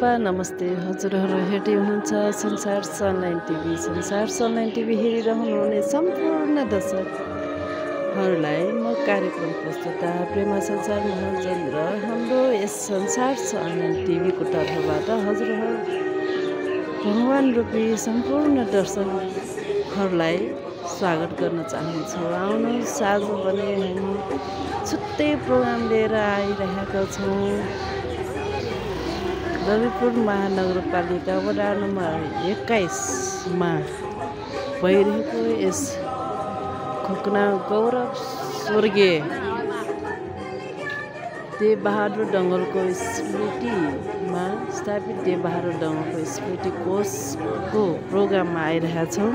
जुजुल्पा नमस्ते। हजुरहरू हेर्दै हुनुहुन्छ। संसार सनलाइन टिभी। संसार सनलाइन टिभी हेरिरहनुहुने सम्पूर्ण दर्शकहरूलाई म कार्यक्रम प्रस्तुता प्रेमा संसार महाजन र हाम्रो यस संसार सनलाइन टिभीको तर्फबाट हजुरहरू भगवान् रूपी सम्पूर्ण दर्शकहरूलाई स्वागत गर्न चाहन्छौँ। आउनुहोस् आज पनि हामी छुट्टै प्रोग्राम लिएर आइरहेका छौँ। रविपुर महानगरपालिका वडा नम्बर एक्काइसमा भइरहेको यस खोकना गौरव स्वर्गीय देवबहादुर डङ्गलको स्मृतिमा स्थापित देवबहादुर डङ्गलको स्मृति कोषको प्रोग्राममा आइरहेका छौँ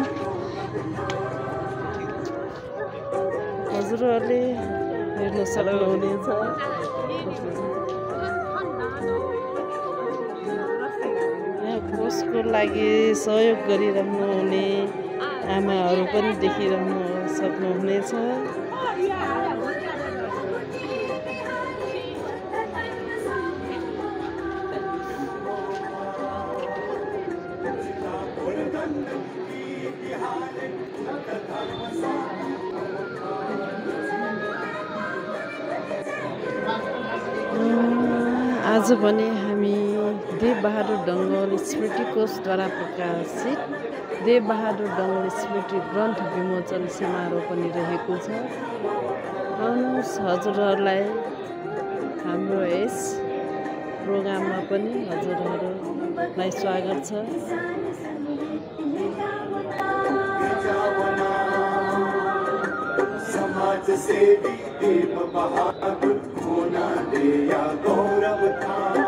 हजुरहरूले हेर्न सक्नुहुनेछ कोषको लागि सहयोग गरिरहनु हुने आमाहरू पनि देखिरहनु सक्नुहुनेछ। आज भने देवबहादुर डङ्गल स्मृति कोषद्वारा प्रकाशित देवबहादुर डङ्गल स्मृति ग्रन्थ विमोचन समारोह पनि रहेको छ। आउनुहोस् हजुरहरूलाई हाम्रो यस प्रोग्राममा पनि हजुरहरूलाई स्वागत छ। समाज सेवी देव बहादुर होना दिया गौरव था।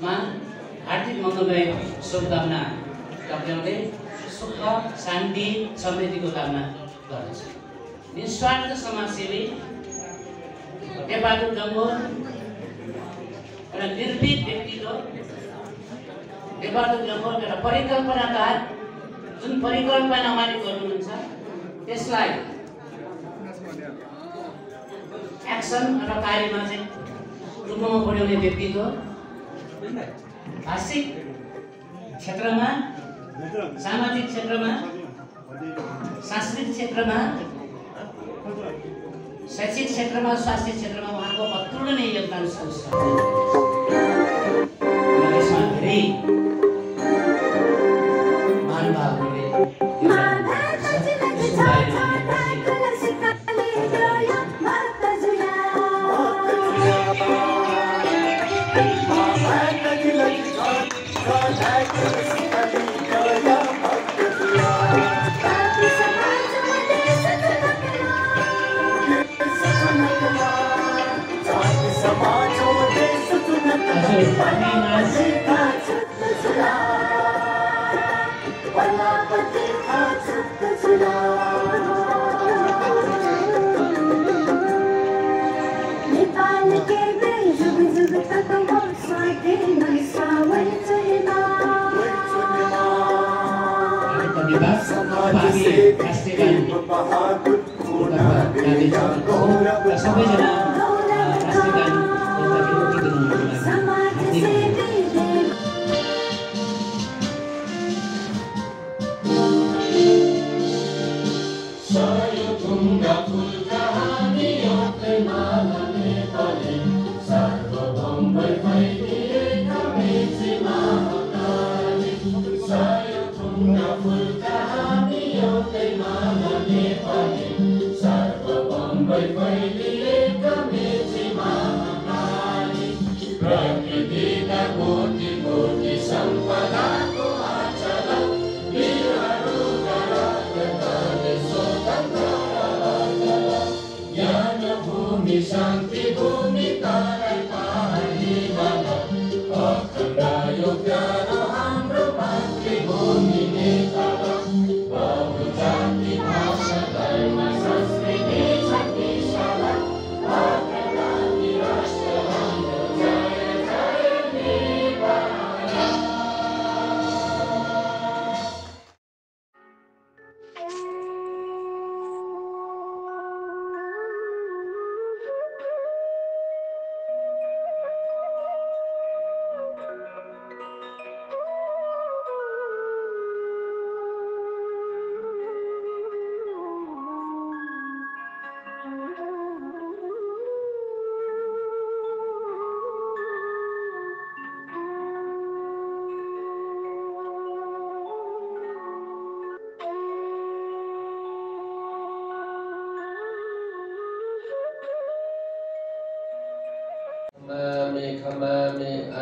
सम्पूर्णमा हार्दिक मङ्गलमय शुभकामना टक्राउँदै सुख शान्ति समृद्धिको कामना गर्दछु। निस्वार्थ समाजसेवी नेपालको डङ्गोर एउटा निर्भीक व्यक्तित्व। नेपालको डङ्गोर एउटा परिकल्पनाकार। जुन परिकल्पना उहाँले गर्नुहुन्छ त्यसलाई एक्सन र कार्यमा चाहिँ रूपमा पुर्याउने व्यक्तित्व। भाषिक क्षेत्रमा सामाजिक क्षेत्रमा सांस्कृतिक क्षेत्रमा शैक्षिक क्षेत्रमा स्वास्थ्य क्षेत्रमा उहाँको अतुलनीय योगदान छ। धेरै हजुर हामी नाच नेपाल के बेल जुग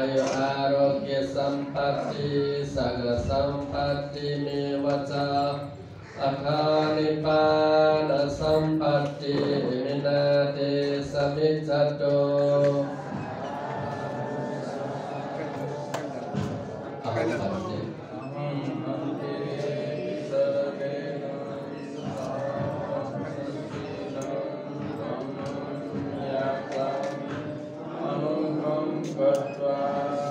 यो आरोग्य सम्पत्ति सगसम्पत्तिमेव च अखानिपानसम्पत्तिमिनते समिच्छतो। Bye.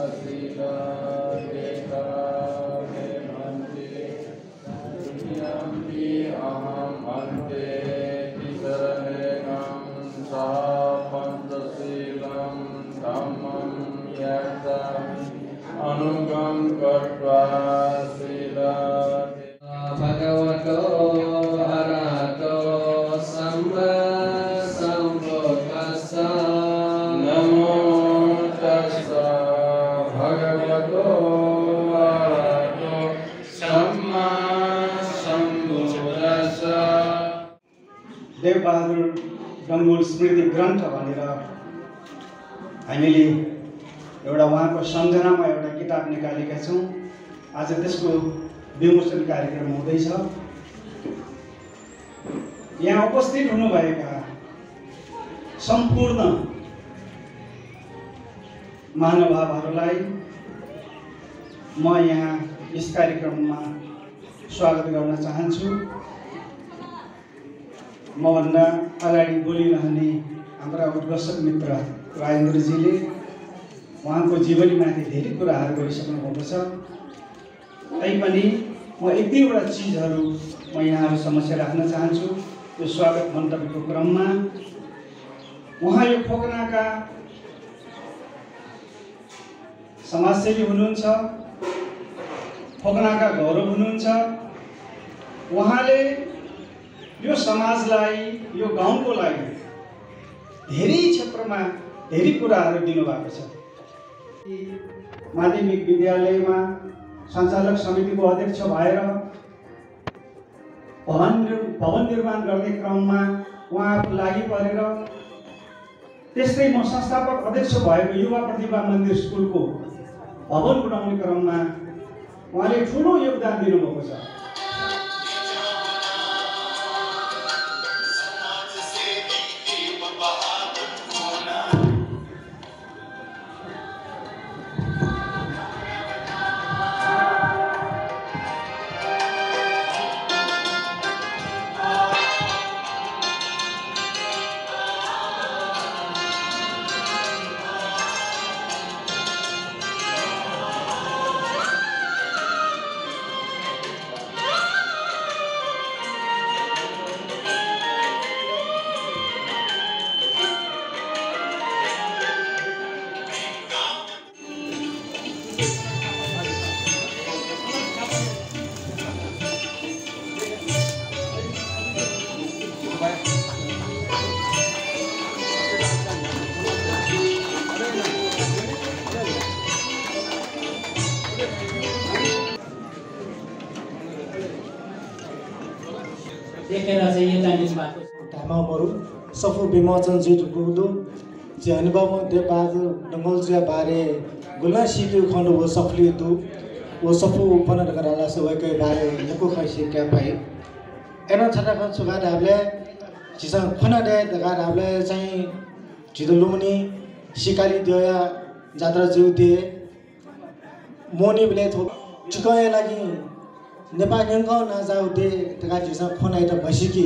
डङ्गुल स्मृति ग्रन्थ भनेर हामीले एउटा उहाँको सम्झनामा एउटा किताब निकालेका छौँ। आज त्यसको विमोचन कार्यक्रम हुँदैछ। यहाँ उपस्थित हुनुभएका सम्पूर्ण महानुभावहरूलाई म यहाँ यस कार्यक्रममा स्वागत गर्न चाहन्छु। मभन्दा अगाडि बोलिरहने हाम्रा उद्घोषक मित्र राजेन्द्रजीले उहाँको जीवनीमाथि धेरै कुराहरू गरिसक्नु भएको छ। तैपनि म एक दुईवटा चिजहरू म यहाँहरू समक्ष राख्न चाहन्छु। यो स्वागत मन्तव्यको क्रममा। उहाँ यो खोकनाका समाजसेवी हुनुहुन्छ। खोकनाका गौरव हुनुहुन्छ। उहाँले यो समाजलाई यो गाउँको लागि धेरै क्षेत्रमा धेरै कुराहरू दिनुभएको छ। माध्यमिक विद्यालयमा सञ्चालक समितिको अध्यक्ष भएर भवन भवन निर्माण गर्ने क्रममा उहाँ लागि परेर त्यस्तै म संस्थापक अध्यक्ष भएको युवा प्रतिभा मन्दिर स्कुलको भवन बनाउने क्रममा उहाँले ठुलो योगदान दिनुभएको छ। सफल विमोचन जिटुकुदो जे अनुभव देवबहादुर डङ्गलजिया बारे गुल्ला सिक्यो खण्ड वो सफली दु वो सफु उपन गराला से वैके बारे नको खैसे क्या पाइ एन छटा खन सुगा ढाबले चिसा खना दे दगा ढाबले चाहिँ छिटो लुम्नी सिकारी दिया जात्रा जिउ दिए मोनी बेले थो चिकय लागि नेपाल नेङ्ग नजाउ दे तेका झिसा खोनाइ त भइसकि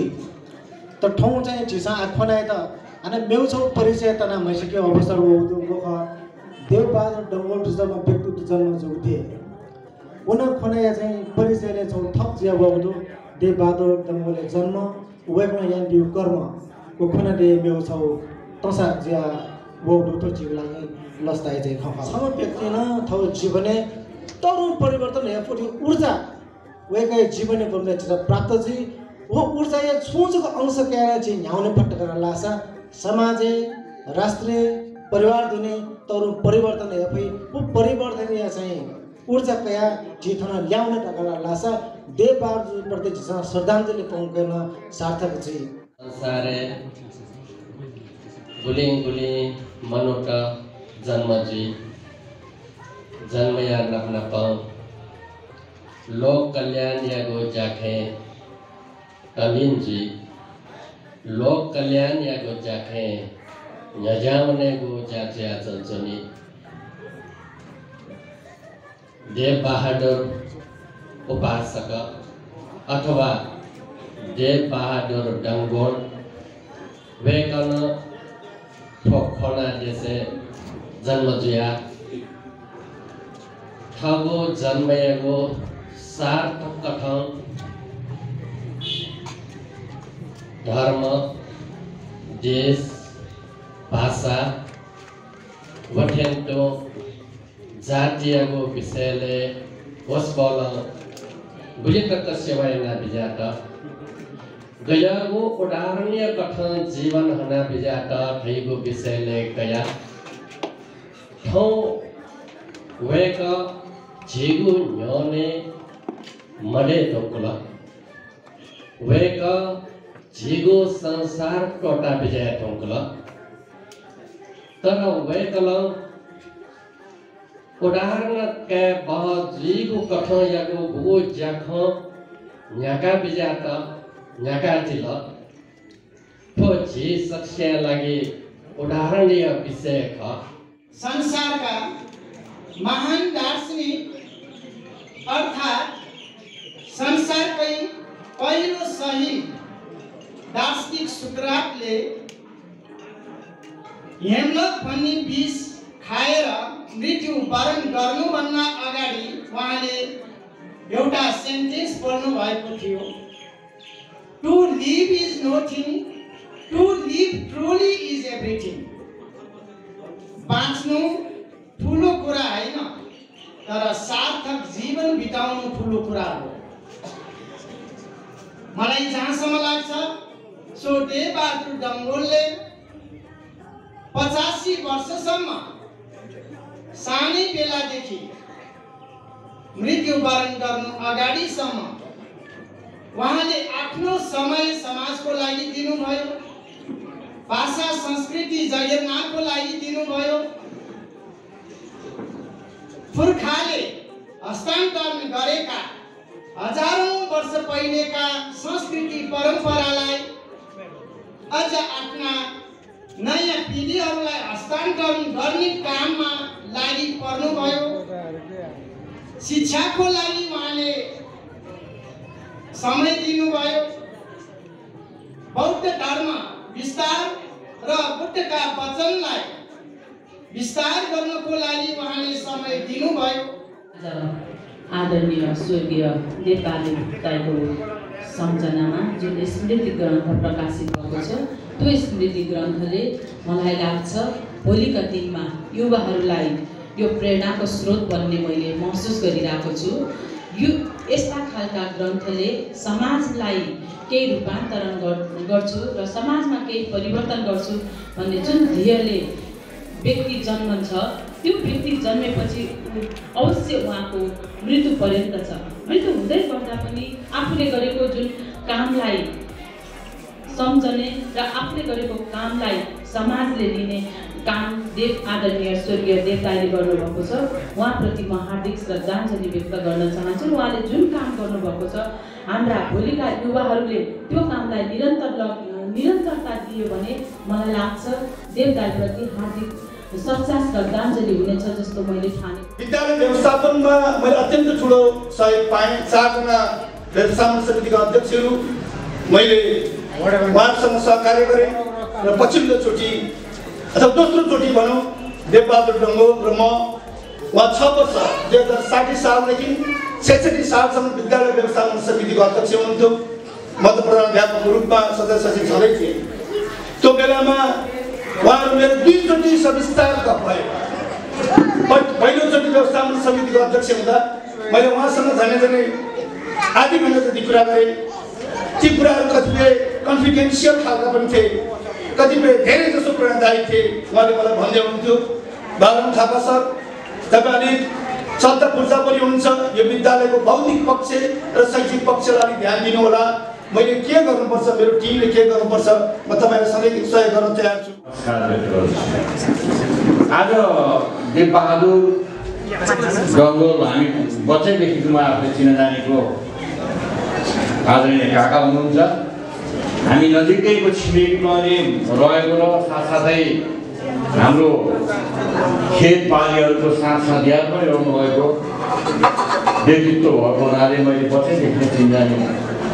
त ठाउँ चाहिँ झिसा आ खोनाइ त अनि मेउछौ परिचय तना भइसक्यो अवसर गोख देवबहादुर डङ्गोल जन्म व्यक्तित्व जन्म जोगथे उन खोनाइ चाहिँ परिचयले छौ थप जिया बहुदो देवबहादुर डङ्गोले जन्म वेगमा यान बिउ कर्म को खोना दे मेउछौ तसा जिया बहुदो तो जीव लागि लस्ताइ चाहिँ खख सम व्यक्ति न थौ जीवने तरुण परिवर्तन हेपट्टि ऊर्जा। वेकै जीवने बन्दा प्राप्त चाहिँ वो ऊर्जा या सोचको अंश क्या चाहिँ न्याउने पट्ट गरेर लासा समाजे राष्ट्रिय परिवार दुने तरुण परिवर्तन हेपै वो परिवर्तन या चाहिँ ऊर्जा कया जिथन ल्याउने टकरा लासा देव बहादुर प्रति जिसँग श्रद्धाञ्जली पाउन सार्थक चाहिँ संसारे गुलिङ गुलिङ मनुट जन्मजी जन्मया नपन पाऊँ। लोक कल्याण या गो जाखे तलिन जी लोक कल्याण या गो जाखे नजावने गो जाच्या चंचनी देव बहादुर उपासक अथवा देव बहादुर डङ्गोल वेकन ठोखोना देशे जन्म जुया ठगो जन्मएको सार्थक ठाउँ धर्म देश भाषा वठ्यान्तो जातीयको विषयले होस् बल। बुझेतक सेवायना बिजाट गयागो उदाहरणीय कथन जीवन हना बिजाट थैगो विषयले गया। ठाउँ वेक झिगु न्योने मडे ढोकुल वेक झिगु संसार टोटा विजय ढोकुल तर वेकल उदाहरण के बह झिगु कथ यागु भुगु ज्याख न्याका बिजात न्याका जिल। तो झी सक्ष्य लागि उदाहरणीय विषय ख संसारका महान दार्शनिक, अर्थात् संसारकै पहिलो सही दार्शनिक सुकरातले हेमलक भन्ने विष खाएर मृत्यु वरण गर्नुभन्दा अगाडि उहाँले एउटा सेन्टेन्स पढ्नु भएको थियो। To live is nothing to live truly is everything बाँच्नु ठुलो कुरा होइन तर सार्थक जीवन बिताउनु ठुलो कुरा हो। मलाई जहाँसम्म लाग्छ सो देवबहादुर डङ्गोलले पचासी वर्षसम्म सानै बेलादेखि मृत्युवरण गर्नु अगाडिसम्म उहाँले आफ्नो समय समाजको लागि दिनुभयो भाषा संस्कृति जगेर्नाको लागि दिनुभयो। पुर्खाले हस्तान्तरण गरेका हजारौँ वर्ष पहिलेका संस्कृति परम्परालाई अझ आफ्ना नयाँ पिँढीहरूलाई हस्तान्तरण गर्ने काममा लागि पर्नुभयो। शिक्षाको लागि उहाँले समय दिनुभयो। बौद्ध धर्म विस्तार र बुद्धका वचनलाई विस्तार गर्नको लागि उहाँले समय दिनुभयो। आदरणीय स्वर्गीय नेपाली सम्झनामा जुन स्मृति ग्रन्थ प्रकाशित भएको छ त्यो स्मृति ग्रन्थले मलाई लाग्छ भोलिका दिनमा युवाहरूलाई यो प्रेरणाको स्रोत बन्ने मैले महसुस गरिरहेको छु। यो यस्ता खालका ग्रन्थले समाजलाई केही रूपान्तरण गर्- गर्छु र समाजमा केही परिवर्तन गर्छु भन्ने जुन ध्येयले व्यक्ति जन्मन्छ त्यो व्यक्ति जन्मेपछि अवश्य उहाँको मृत्यु पर्यन्त छ। मृत्यु हुँदै गर्दा पनि आफूले गरेको जुन कामलाई सम्झने र आफूले गरेको कामलाई समाजले लिने काम देव आदरणीय स्वर्गीय देवताले गर्नुभएको छ। उहाँप्रति म हार्दिक श्रद्धाञ्जली व्यक्त गर्न चाहन्छु उहाँले जुन काम गर्नुभएको छ हाम्रा भोलिका युवाहरूले त्यो कामलाई निरन्तर निरन्तरता दियो भने मलाई लाग्छ देवदाईप्रति हार्दिक श्रद्धाञ्जली हुनेछ जस्तो मैले ठाने। विद्यालय व्यवस्थापनमा मैले अत्यन्त ठुलो सहयोग पाएँ। चारजना व्यवस्थापन समितिका अध्यक्षहरू मैले उहाँहरूसँग सहकार्य गरेँ र पछिल्लोचोटि अथवा दोस्रोचोटि भनौँ देवबहादुर डङ्गो र म उहाँ छ वर्ष दुई हजार साठी सालदेखि छैसठी सालसम्म विद्यालय व्यवस्थापन समितिको अध्यक्ष हुनुहुन्थ्यो। म त प्रधानाध्यापकको रूपमा सदस्य सचिव छँदै थिएँ। त्यो बेलामा उहाँहरू मेरो दुईचोटि सविस्तार गफ भयो पहि- पहिलोचोटि व्यवस्थापन समितिको अध्यक्ष हुँदा मैले उहाँसँग झनै झनै आधी घन्टा जति कुरा गरेँ ती कुराहरू कतिपय कन्फिडेन्सियल खालका पनि थिए कतिपय धेरै जसो प्रेरणादायी थिए उहाँले मलाई भन्दै हुनुहुन्थ्यो बाबुराम थापा सर तपाईँ चल्दा पूर्जा पनि हुनुहुन्छ यो विद्यालयको बौद्धिक पक्ष र शैक्षिक पक्षलाई अलिक ध्यान दिनु होला मैले के गर्नुपर्छ? मेरो टिमले के गर्नुपर्छ? म तपाईँलाई सधैँ सहयोग गर्न तयार छु। आज देवबहादुर गङ्गोल हामी बच्चैदेखिको आफूले चिनाजानेको आदरणीय काका हुनुहुन्छ। हामी नजिकैको छिमेकीमा पनि रहेको र साथसाथै हाम्रो साथ साथीहरू पनि रहनुभएको। व्यक्तित्व भएको हुनाले मैले बच्चैदेखि नै चिन्जाने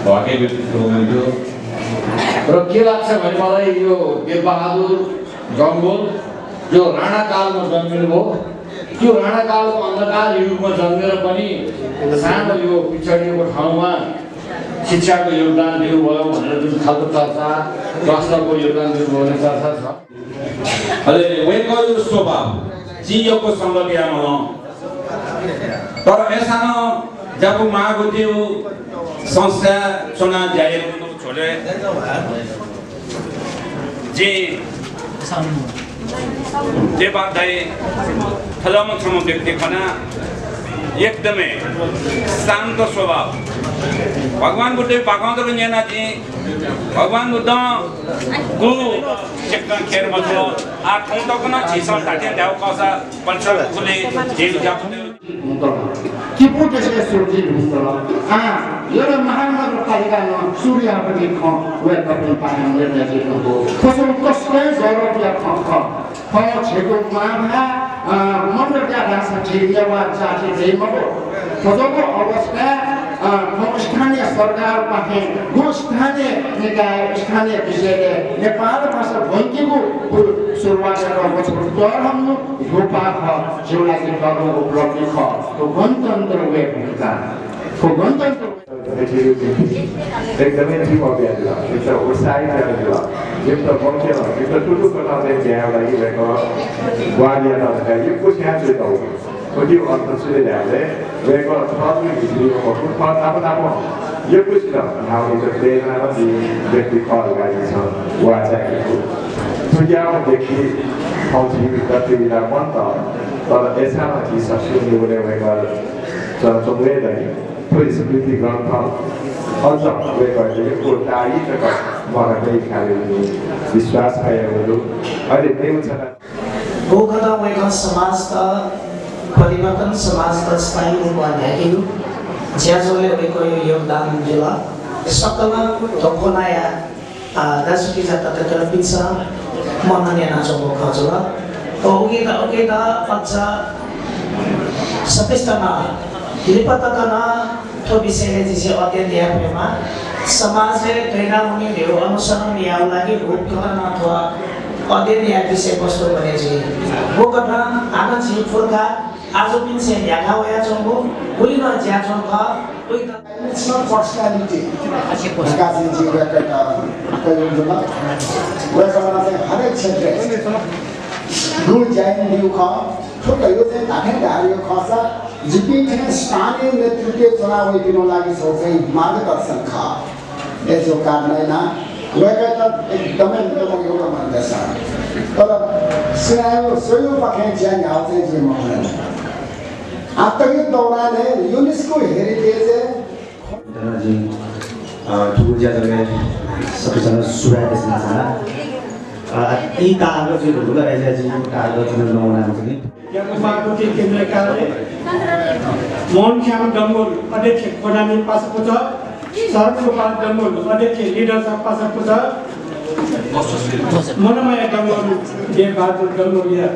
भएकै व्यक्तित्व हुनुहुन्थ्यो र के लाग्छ भने मलाई यो देवबहादुर गङ्गोल जो राणाकालमा जन्मिनु भयो त्यो राणाकालको अन्धकार युगमा जन्मेर पनि सानो यो पिछडिएको ठाउँमा शिक्षाको योगदान दिनुभयो भनेर जुन खालको चर्चा स्वास्थ्यको योगदान दिनुभयो भने चर्चा छ वेगको स्वभाव सङ्गतियामा तर एसानो जब मागो त्यो संस्था चुना जाहेर छोडे जे जे बाध्य फलाम छम व्यक्ति खना एकदमै शान्त स्वभाव। भगवान् बुद्ध पाकाउँदो जना चाहिँ भगवान् बुद्ध गु चेक्न खेर मतो आ त कुन छिसन ढाटे ढ्याउ कसा पल्सा कुले जेल जापुते किपुटेसले सुर्जी हुन्छ आ एउटा महानगरपालिकामा सूर्यपट्टि ख पानी निर्णयको कसो कसकै जरुरत या ख ख ख छेको वा रेमको खोजोको अवस्था स्थानीय सरकार पाखे गो स्थानीय निकाय स्थानीय विषयले नेपाल भाषा भङ्कीको सुरुवात गरेर बचपन डर हाम्रो धोपा ख जिउलाई गर्नु उपलब्धि ख तो गणतन्त्र वे भूमिका तो गणतन्त्र एकदमै टिम अभियान छ एउटा उत्साहित छ एउटा मुख्य एउटा ठुलो प्रकारले त्यहाँ लागि भएको नभएर यो कुछ यहाँ चाहिँ भएको थर्ड अब अब यो कुछ न हाम्रो चाहिँ प्रेरणा दि व्यक्ति कल गाडी छ वा चाहिँ सुझावदेखि फौजी गतिविधि मन त तर यसमा ती सस्यो हुने भएको चन्द्रचन्द्रै त्यो स्मृति ग्रन्थ अझ यो टाढी त मलाई खाले विश्वास पाएको अहिले देउछा भूगत वैगत समाज त परिवर्तन समाज स्थायी ढ्याकिनु ज्याजोले भएको यो योगदान दिला सकल धोकोनाया दासुकी जाता त पिन्छ। मननीय नाचोको त उगी त अझ सपिष्टमा लिपतकन त्यो विषयले चाहिँ अध्ययन यापेमा समाजले प्रेरणा हुने ढेउ अनुसरण या लागि रूपकरण अथवा अध्ययन या विषयवस्तु भने चाहिँ बोकट आना चाहिँ फुर्का आज पनि चाहिँ यागा वया चंगो उली न ज्या उइ त चाहिँ हरेक क्षेत्र ख ठुलो यो चाहिँ स्थानीय नेतृत्व चुनाव दिनु लागि चाहिँ मार्गदर्शन ख यसो एकदमै एउटा तर सिनायो सोयो पखे ज्याङ हाल चाहिँ जे महल आत्मगीत दौरान है यूनेस्को हेरिटेज है जी ठुलो ज्यादाले सबैजना सुराएको सिना यी तागो चाहिँ ढुलो रहेछ पनि उपाकुटी केन्द्रीय कार्यालय मोहन श्याम डम्बोल अध्यक्ष प्रधान पासको छ शरद गोपाल डम्बोल अध्यक्ष लिडर छ मनमाया देवबहादुर डङ्गोलिया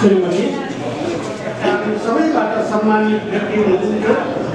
श्रीमती सबैबाट सम्मानित व्यक्ति हुनुहुन्छ।